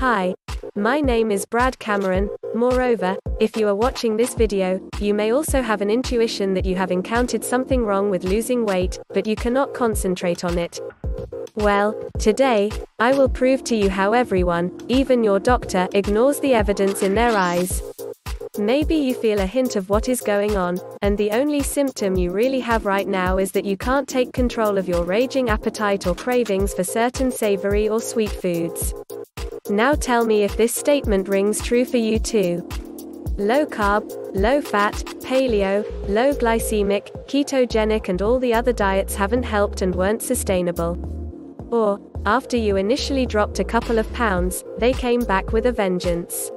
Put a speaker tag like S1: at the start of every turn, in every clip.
S1: Hi. My name is Brad Cameron. Moreover, if you are watching this video, you may also have an intuition that you have encountered something wrong with losing weight, but you cannot concentrate on it. Well, today, I will prove to you how everyone, even your doctor, ignores the evidence in their eyes. Maybe you feel a hint of what is going on, and the only symptom you really have right now is that you can't take control of your raging appetite or cravings for certain savory or sweet foods. Now tell me if this statement rings true for you too. Low carb, low fat, paleo, low glycemic, ketogenic, and all the other diets haven't helped and weren't sustainable. Or, after you initially dropped a couple of pounds, they came back with a vengeance.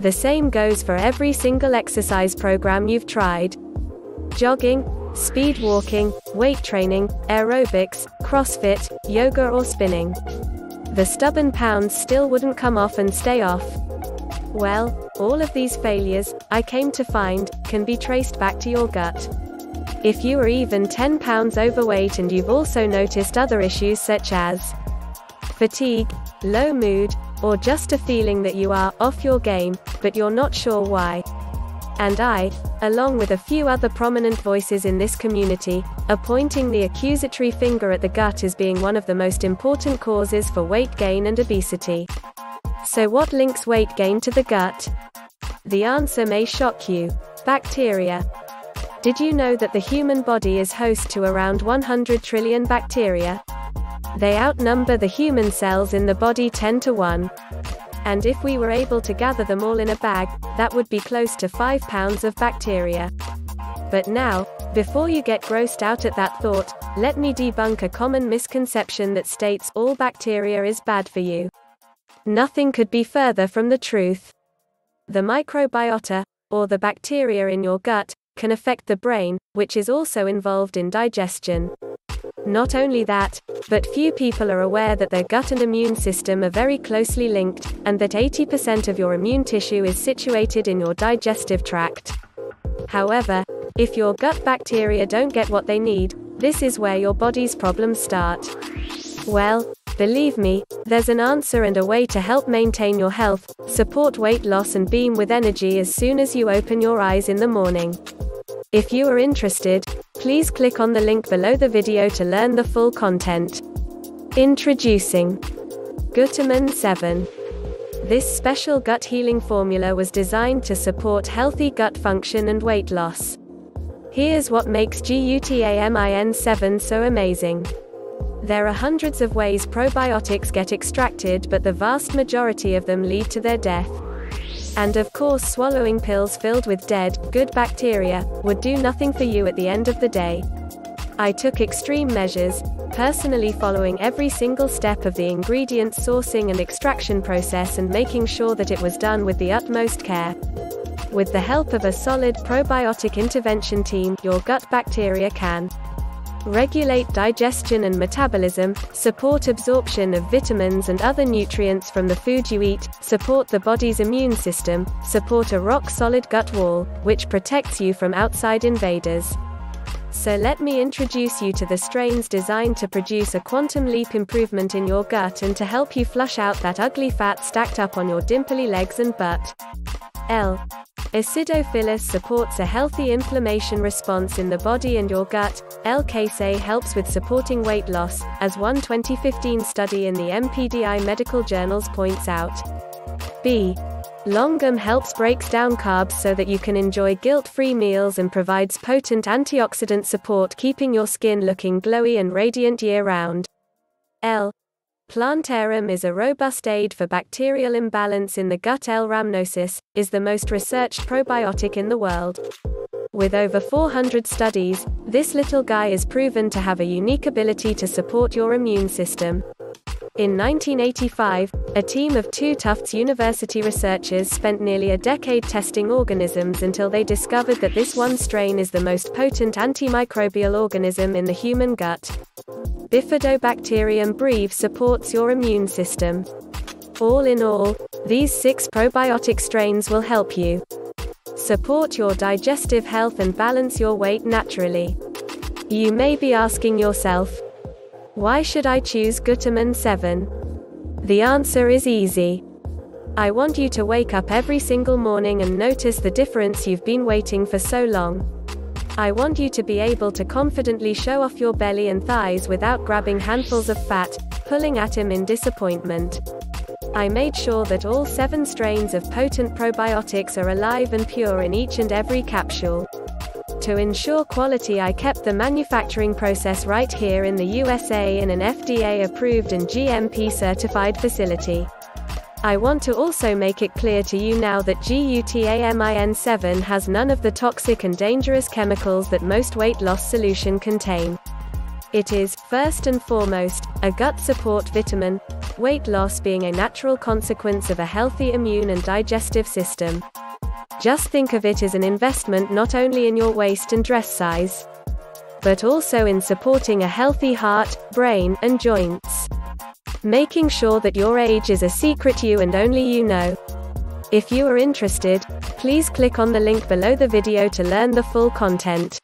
S1: The same goes for every single exercise program you've tried jogging, speed walking, weight training, aerobics, CrossFit, yoga, or spinning. The stubborn pounds still wouldn't come off and stay off. Well, all of these failures, I came to find, can be traced back to your gut. If you are even 10 pounds overweight and you've also noticed other issues such as fatigue, low mood, or just a feeling that you are off your game, but you're not sure why. And I, along with a few other prominent voices in this community, are pointing the accusatory finger at the gut as being one of the most important causes for weight gain and obesity. So, what links weight gain to the gut? The answer may shock you bacteria. Did you know that the human body is host to around 100 trillion bacteria? They outnumber the human cells in the body 10 to 1. And if we were able to gather them all in a bag, that would be close to 5 pounds of bacteria. But now, before you get grossed out at that thought, let me debunk a common misconception that states all bacteria is bad for you. Nothing could be further from the truth. The microbiota, or the bacteria in your gut, can affect the brain, which is also involved in digestion. Not only that, but few people are aware that their gut and immune system are very closely linked, and that 80% of your immune tissue is situated in your digestive tract. However, if your gut bacteria don't get what they need, this is where your body's problems start. Well, believe me, there's an answer and a way to help maintain your health, support weight loss, and beam with energy as soon as you open your eyes in the morning. If you are interested, please click on the link below the video to learn the full content. Introducing Gutamen 7. This special gut healing formula was designed to support healthy gut function and weight loss. Here's what makes GUTAMIN 7 so amazing. There are hundreds of ways probiotics get extracted, but the vast majority of them lead to their death. And of course, swallowing pills filled with dead, good bacteria would do nothing for you at the end of the day. I took extreme measures, personally following every single step of the ingredient sourcing and extraction process and making sure that it was done with the utmost care. With the help of a solid probiotic intervention team, your gut bacteria can regulate digestion and metabolism, support absorption of vitamins and other nutrients from the food you eat, support the body's immune system, support a rock solid gut wall, which protects you from outside invaders. So let me introduce you to the strains designed to produce a quantum leap improvement in your gut and to help you flush out that ugly fat stacked up on your dimply legs and butt. L. Acidophilus supports a healthy inflammation response in the body and your gut. L-Casei helps with supporting weight loss, as one 2015 study in the MPDI Medical Journals points out. B. Longum helps breaks down carbs so that you can enjoy guilt-free meals and provides potent antioxidant support keeping your skin looking glowy and radiant year-round. L. Plantarum is a robust aid for bacterial imbalance in the gut. L. rhamnosus is the most researched probiotic in the world. With over 400 studies, this little guy is proven to have a unique ability to support your immune system. In 1985, a team of two Tufts University researchers spent nearly a decade testing organisms until they discovered that this one strain is the most potent antimicrobial organism in the human gut. Bifidobacterium breve supports your immune system. All in all, these six probiotic strains will help you support your digestive health and balance your weight naturally. You may be asking yourself, why should I choose Gutamen 7? The answer is easy. I want you to wake up every single morning and notice the difference you've been waiting for so long. I want you to be able to confidently show off your belly and thighs without grabbing handfuls of fat, pulling at him in disappointment. I made sure that all seven strains of potent probiotics are alive and pure in each and every capsule. To ensure quality I kept the manufacturing process right here in the USA in an FDA approved and GMP certified facility. I want to also make it clear to you now that GUTAMIN7 has none of the toxic and dangerous chemicals that most weight loss solution contain. It is, first and foremost, a gut support vitamin, weight loss being a natural consequence of a healthy immune and digestive system. Just think of it as an investment not only in your waist and dress size, but also in supporting a healthy heart, brain, and joints. Making sure that your age is a secret you and only you know. If you are interested, please click on the link below the video to learn the full content.